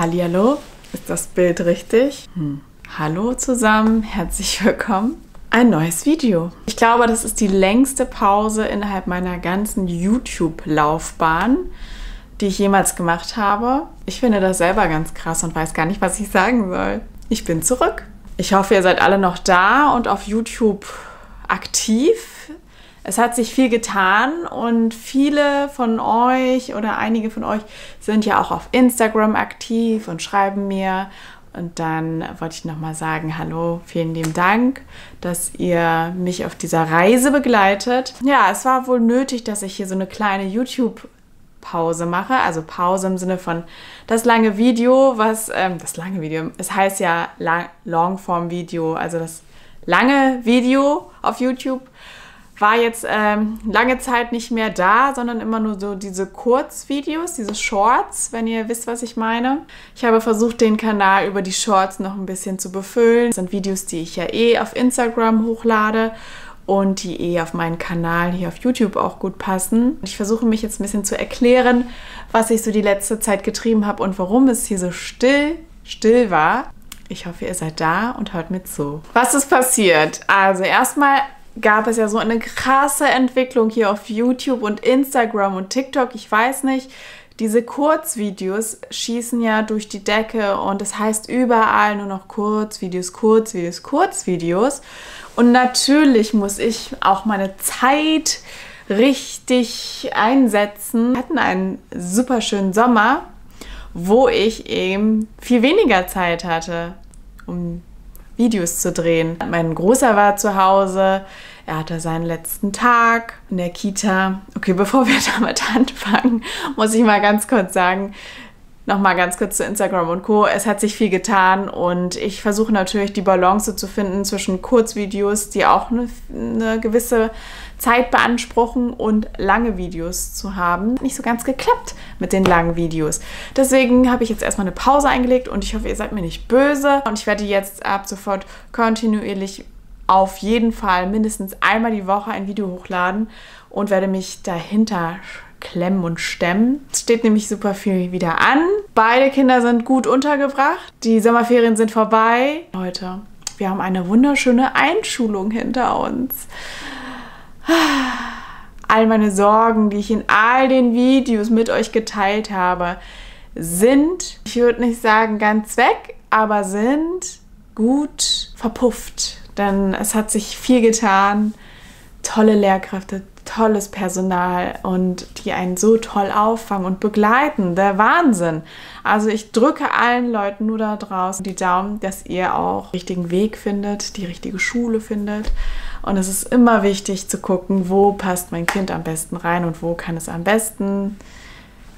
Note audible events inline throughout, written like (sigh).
Hallihallo, ist das Bild richtig? Hm. Hallo zusammen, herzlich willkommen. Ein neues Video. Ich glaube, das ist die längste Pause innerhalb meiner ganzen YouTube-Laufbahn, die ich jemals gemacht habe. Ich finde das selber ganz krass und weiß gar nicht, was ich sagen soll. Ich bin zurück. Ich hoffe, ihr seid alle noch da und auf YouTube aktiv. Es hat sich viel getan und viele von euch oder einige von euch sind ja auch auf Instagram aktiv und schreiben mir. Und dann wollte ich nochmal sagen, hallo, vielen lieben Dank, dass ihr mich auf dieser Reise begleitet. Ja, es war wohl nötig, dass ich hier so eine kleine YouTube Pause mache, also Pause im Sinne von das lange Video, was ähm, das lange Video, es heißt ja Longform-Video, also das lange Video auf YouTube war jetzt ähm, lange Zeit nicht mehr da, sondern immer nur so diese Kurzvideos, diese Shorts, wenn ihr wisst, was ich meine. Ich habe versucht, den Kanal über die Shorts noch ein bisschen zu befüllen. Das sind Videos, die ich ja eh auf Instagram hochlade und die eh auf meinen Kanal hier auf YouTube auch gut passen. Ich versuche mich jetzt ein bisschen zu erklären, was ich so die letzte Zeit getrieben habe und warum es hier so still, still war. Ich hoffe, ihr seid da und hört mir zu. Was ist passiert? Also erstmal gab es ja so eine krasse Entwicklung hier auf YouTube und Instagram und TikTok. Ich weiß nicht, diese Kurzvideos schießen ja durch die Decke und es das heißt überall nur noch Kurzvideos, Kurzvideos, Kurzvideos. Und natürlich muss ich auch meine Zeit richtig einsetzen. Wir hatten einen super schönen Sommer, wo ich eben viel weniger Zeit hatte, um Videos zu drehen. Mein Großer war zu Hause, er hatte seinen letzten Tag in der Kita. Okay, (laughs) bevor wir damit anfangen, muss ich mal ganz kurz sagen, Nochmal ganz kurz zu Instagram und Co. Es hat sich viel getan und ich versuche natürlich die Balance zu finden zwischen Kurzvideos, die auch eine, eine, gewisse Zeit beanspruchen und lange Videos zu haben. Nicht so ganz geklappt mit den langen Videos. Deswegen habe ich jetzt erstmal eine Pause eingelegt und ich hoffe, ihr seid mir nicht böse. Und ich werde jetzt ab sofort kontinuierlich auf jeden Fall mindestens einmal die Woche ein Video hochladen und werde mich dahinter klemmen und stemmen. Es steht nämlich super viel wieder an. Beide Kinder sind gut untergebracht. Die Sommerferien sind vorbei. Leute, wir haben eine wunderschöne Einschulung hinter uns. All meine Sorgen, die ich in all den Videos mit euch geteilt habe, sind, ich würde nicht sagen ganz weg, aber sind gut verpufft. Denn es hat sich viel getan. Tolle Lehrkräfte, tolles Personal und die einen so toll auffangen und begleiten. Der Wahnsinn. Also ich drücke allen Leuten nur da draußen die Daumen, dass ihr auch den richtigen Weg findet, die richtige Schule findet. Und es ist immer wichtig zu gucken, wo passt mein Kind am besten rein und wo kann es am besten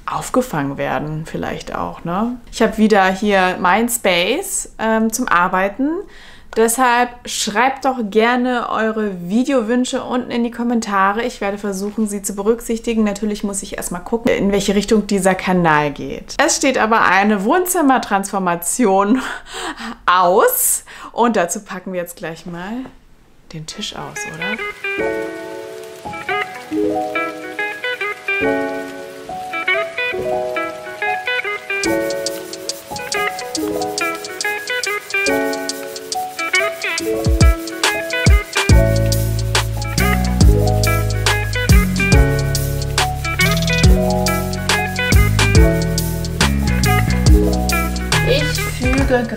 aufgefangen werden, vielleicht auch. Ne? Ich habe wieder hier mein Space ähm, zum Arbeiten. Deshalb schreibt doch gerne eure Videowünsche unten in die Kommentare. Ich werde versuchen, sie zu berücksichtigen. Natürlich muss ich erstmal gucken, in welche Richtung dieser Kanal geht. Es steht aber eine Wohnzimmertransformation (laughs) aus. Und dazu packen wir jetzt gleich mal den Tisch aus, oder?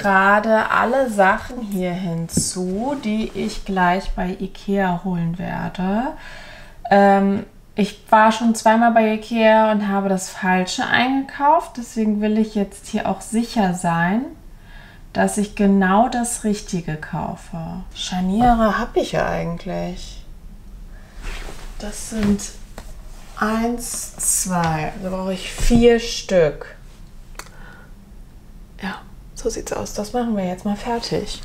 Gerade alle Sachen hier hinzu, die ich gleich bei Ikea holen werde. Ähm, ich war schon zweimal bei Ikea und habe das Falsche eingekauft. Deswegen will ich jetzt hier auch sicher sein, dass ich genau das Richtige kaufe. Scharniere habe ich ja eigentlich. Das sind eins, zwei. Da brauche ich vier Stück. Ja. So sieht's aus. Das machen wir jetzt mal fertig.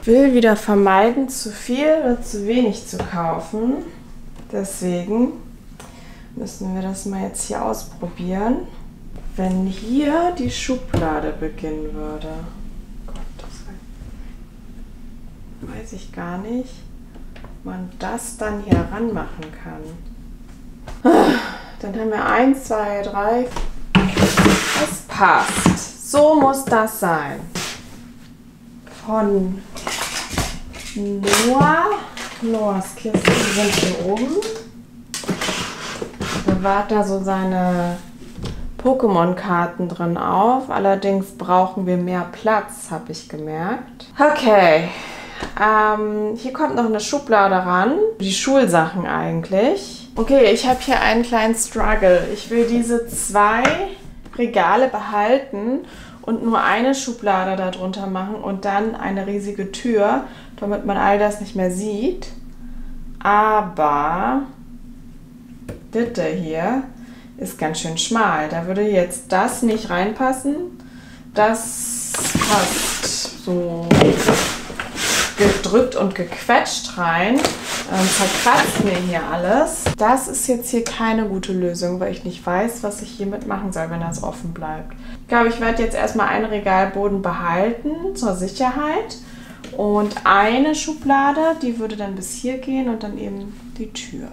Ich will wieder vermeiden, zu viel oder zu wenig zu kaufen. Deswegen müssen wir das mal jetzt hier ausprobieren. Wenn hier die Schublade beginnen würde. Gott, das weiß ich gar nicht, ob man das dann hier ranmachen kann. Dann haben wir eins, zwei, drei. Das passt. So muss das sein. Von Noah. Noahs Kisten sind hier oben. Bewahrt da so seine Pokémon-Karten drin auf. Allerdings brauchen wir mehr Platz, habe ich gemerkt. Okay. Ähm, hier kommt noch eine Schublade ran. Die Schulsachen eigentlich. Okay, ich habe hier einen kleinen Struggle. Ich will diese zwei Regale behalten und nur eine Schublade darunter machen und dann eine riesige Tür, damit man all das nicht mehr sieht. Aber das hier ist ganz schön schmal. Da würde jetzt das nicht reinpassen. Das passt so gedrückt und gequetscht rein. Ähm, verkratzt mir hier alles. Das ist jetzt hier keine gute Lösung, weil ich nicht weiß, was ich hiermit machen soll, wenn das offen bleibt. Ich glaube, ich werde jetzt erstmal einen Regalboden behalten zur Sicherheit. Und eine Schublade, die würde dann bis hier gehen und dann eben die Tür.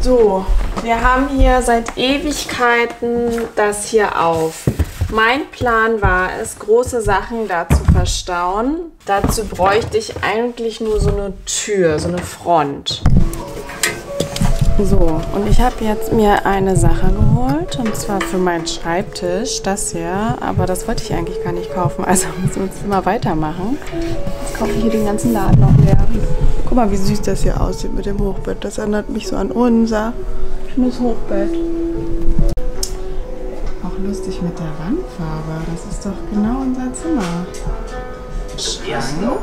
So, wir haben hier seit Ewigkeiten das hier auf. Mein Plan war es, große Sachen da zu verstauen. Dazu bräuchte ich eigentlich nur so eine Tür, so eine Front. So, und ich habe jetzt mir eine Sache geholt, und zwar für meinen Schreibtisch, das hier. Aber das wollte ich eigentlich gar nicht kaufen, also (laughs) müssen wir jetzt immer weitermachen. Jetzt kaufe ich hier den ganzen Laden noch leer. Guck mal, wie süß das hier aussieht mit dem Hochbett. Das erinnert mich so an unser schönes Hochbett lustig mit der Wandfarbe. Das ist doch genau unser Zimmer. Schrank,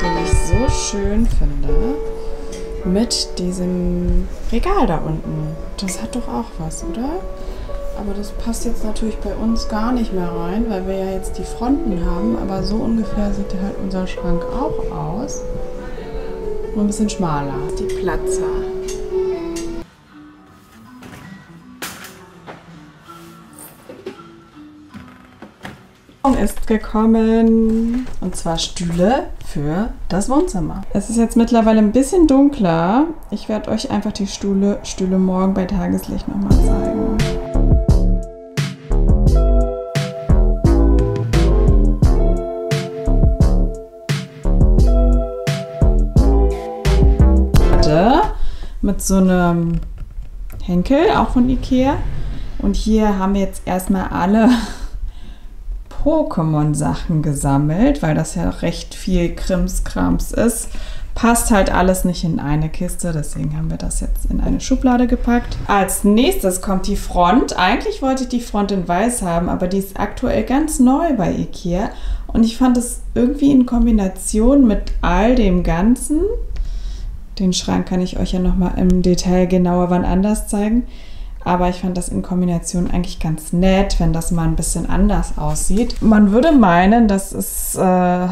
den ich so schön finde. Mit diesem Regal da unten. Das hat doch auch was, oder? Aber das passt jetzt natürlich bei uns gar nicht mehr rein, weil wir ja jetzt die Fronten haben. Aber so ungefähr sieht halt unser Schrank auch aus. Nur ein bisschen schmaler. Die Platzer. Ist gekommen. Und zwar Stühle für das Wohnzimmer. Es ist jetzt mittlerweile ein bisschen dunkler. Ich werde euch einfach die Stühle, Stühle morgen bei Tageslicht nochmal zeigen. Mit so einem Henkel, auch von Ikea. Und hier haben wir jetzt erstmal alle Pokémon-Sachen gesammelt, weil das ja recht viel Krimskrams ist. Passt halt alles nicht in eine Kiste, deswegen haben wir das jetzt in eine Schublade gepackt. Als nächstes kommt die Front. Eigentlich wollte ich die Front in weiß haben, aber die ist aktuell ganz neu bei Ikea. Und ich fand es irgendwie in Kombination mit all dem Ganzen, den Schrank kann ich euch ja nochmal im Detail genauer wann anders zeigen, aber ich fand das in Kombination eigentlich ganz nett, wenn das mal ein bisschen anders aussieht. Man würde meinen, dass es äh,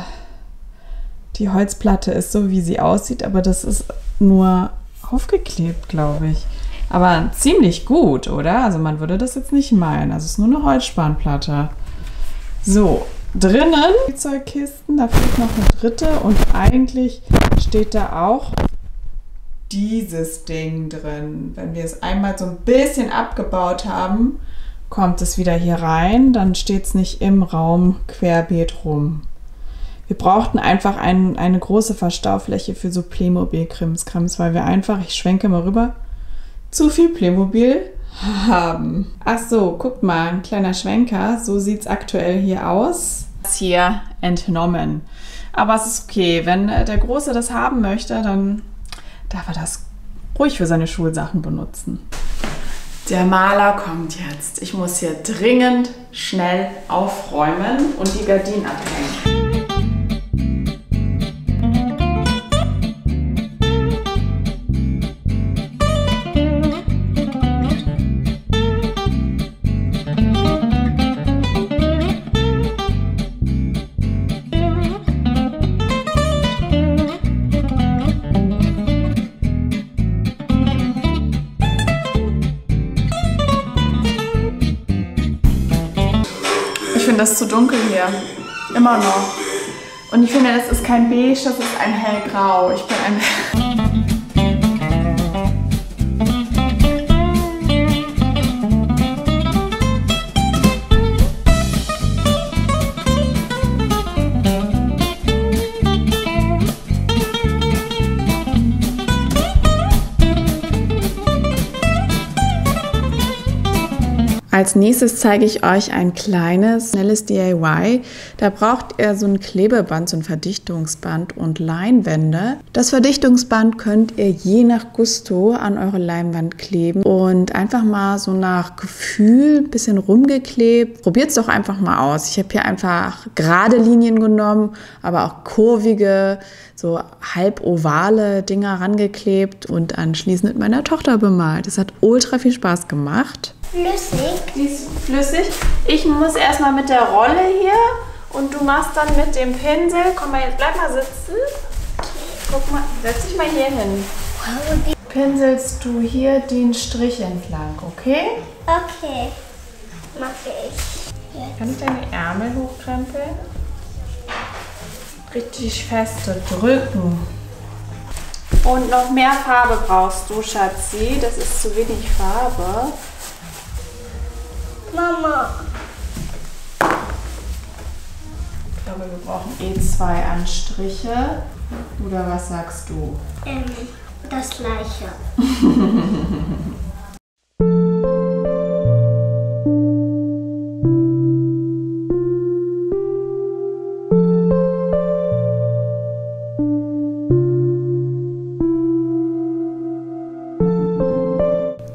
die Holzplatte ist so, wie sie aussieht, aber das ist nur aufgeklebt, glaube ich. Aber ziemlich gut, oder? Also man würde das jetzt nicht meinen. Also es ist nur eine Holzspanplatte. So, drinnen Spielzeugkisten, da fehlt noch eine dritte und eigentlich steht da auch dieses Ding drin. Wenn wir es einmal so ein bisschen abgebaut haben, kommt es wieder hier rein, dann steht es nicht im Raum querbeet rum. Wir brauchten einfach ein, eine große Verstaufläche für so Playmobil-Krimskrams, weil wir einfach, ich schwenke mal rüber, zu viel Playmobil haben. Ach so, guckt mal, ein kleiner Schwenker. So sieht es aktuell hier aus. Das hier entnommen. Aber es ist okay. Wenn der Große das haben möchte, dann darf er das ruhig für seine Schulsachen benutzen. Der Maler kommt jetzt. Ich muss hier dringend schnell aufräumen und die Gardinen abhängen. Zu dunkel hier. Immer noch. Und ich finde, das ist kein beige, das ist ein hellgrau. Ich bin ein... (laughs) Als nächstes zeige ich euch ein kleines, schnelles DIY. Da braucht ihr so ein Klebeband, so ein Verdichtungsband und Leinwände. Das Verdichtungsband könnt ihr je nach Gusto an eure Leinwand kleben und einfach mal so nach Gefühl ein bisschen rumgeklebt. Probiert es doch einfach mal aus. Ich habe hier einfach gerade Linien genommen, aber auch kurvige, so halb ovale Dinger rangeklebt und anschließend mit meiner Tochter bemalt. Das hat ultra viel Spaß gemacht. Flüssig. Die ist flüssig. Ich muss erstmal mit der Rolle hier und du machst dann mit dem Pinsel. Komm mal jetzt, bleib mal sitzen. Guck mal, setz dich mal hier hin. Pinselst du hier den Strich entlang, okay? Okay. Mache ich. Kann ich deine Ärmel hochkrempeln? Richtig feste drücken. Und noch mehr Farbe brauchst du, Schatzi. Das ist zu wenig Farbe. Mama. Ich glaube, wir brauchen eh zwei Anstriche. Oder was sagst du? Ähm, das gleiche. (laughs)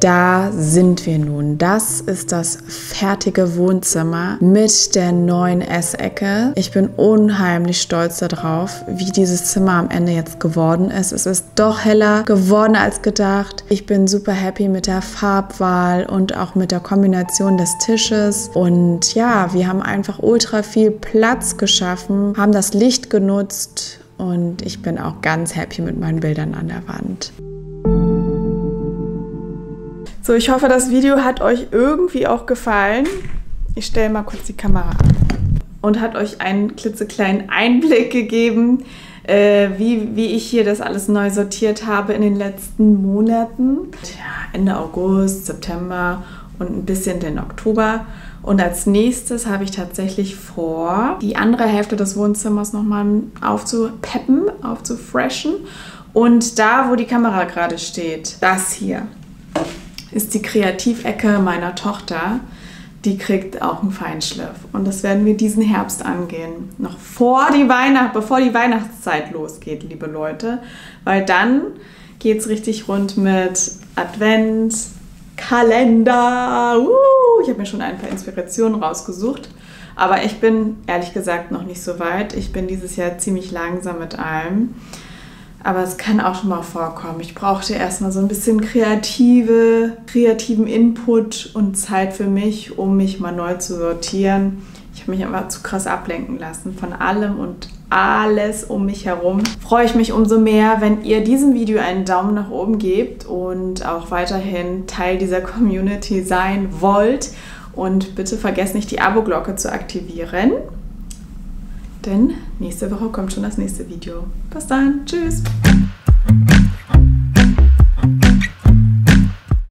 Da sind wir nun. Das ist das fertige Wohnzimmer mit der neuen Essecke. Ich bin unheimlich stolz darauf, wie dieses Zimmer am Ende jetzt geworden ist. Es ist doch heller geworden als gedacht. Ich bin super happy mit der Farbwahl und auch mit der Kombination des Tisches. Und ja, wir haben einfach ultra viel Platz geschaffen, haben das Licht genutzt und ich bin auch ganz happy mit meinen Bildern an der Wand. So, ich hoffe, das Video hat euch irgendwie auch gefallen. Ich stelle mal kurz die Kamera an. Und hat euch einen klitzekleinen Einblick gegeben, äh, wie, wie ich hier das alles neu sortiert habe in den letzten Monaten. Ja, Ende August, September und ein bisschen den Oktober. Und als nächstes habe ich tatsächlich vor, die andere Hälfte des Wohnzimmers nochmal aufzupeppen, aufzufreshen. Und da, wo die Kamera gerade steht, das hier ist die Kreativecke meiner Tochter. Die kriegt auch einen Feinschliff. Und das werden wir diesen Herbst angehen. Noch vor die Weihnacht, bevor die Weihnachtszeit losgeht, liebe Leute. Weil dann geht es richtig rund mit Advent, Kalender. Uh, ich habe mir schon ein paar Inspirationen rausgesucht. Aber ich bin ehrlich gesagt noch nicht so weit. Ich bin dieses Jahr ziemlich langsam mit allem. Aber es kann auch schon mal vorkommen. Ich brauchte erstmal so ein bisschen kreative, kreativen Input und Zeit für mich, um mich mal neu zu sortieren. Ich habe mich aber zu krass ablenken lassen von allem und alles um mich herum. Freue ich mich umso mehr, wenn ihr diesem Video einen Daumen nach oben gebt und auch weiterhin Teil dieser Community sein wollt. Und bitte vergesst nicht, die Abo-Glocke zu aktivieren. Denn nächste Woche kommt schon das nächste Video. Bis dann. Tschüss.